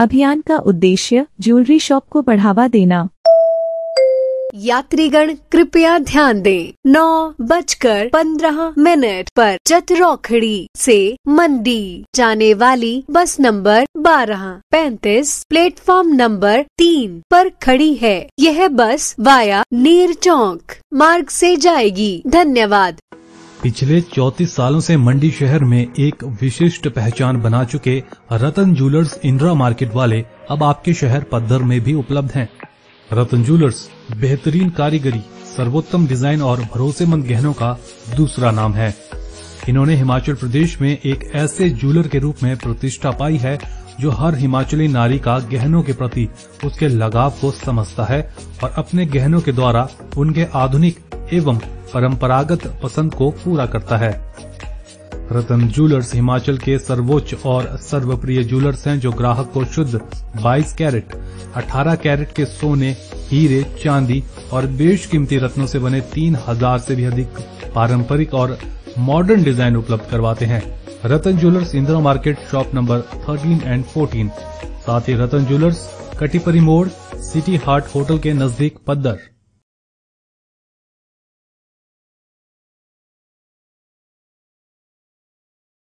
अभियान का उद्देश्य ज्वेलरी शॉप को बढ़ावा देना। यात्रीगण, कृपया ध्यान दें। नौ बजकर पंद्रह मिनट पर चतरौखड़ी से मंडी जाने वाली बस नंबर बारह, पैंतीस, प्लेटफॉर्म नंबर तीन पर खड़ी है। यह बस वाया नीर चौक मार्ग से जाएगी। धन्यवाद। पिछले 34 सालों से मंडी शहर में एक विशिष्ट पहचान बना चुके रतन ज्वेलर्स इंदिरा मार्केट वाले अब आपके शहर पद्धर में भी उपलब्ध हैं। रतन ज्वेलर्स, बेहतरीन कारीगरी, सर्वोत्तम डिज़ाइन और भरोसेमंद गहनों का दूसरा नाम है इन्होंने हिमाचल प्रदेश में एक ऐसे ज्वेलर के रूप में प्रतिष्ठा पाई है जो हर हिमाचली नारी का गहनों के प्रति उसके लगाव को समझता है और अपने गहनों के द्वारा उनके आधुनिक एवं परंपरागत पसंद को पूरा करता है। रतन ज्वेलर्स हिमाचल के सर्वोच्च और सर्वप्रिय ज्वेलर्स हैं जो ग्राहक को शुद्ध 22 कैरेट 18 कैरेट के सोने, हीरे, चांदी और बेशकीमती रत्नों से बने 3000 से भी अधिक पारंपरिक और मॉडर्न डिज़ाइन उपलब्ध करवाते हैं। Ratan jewellers Indira market shop number 13 and 14 साथ ही रतन ज्वेलर्स कटिपरी मोड़, सिटी हार्ट होटल के नज़दीक पद्दर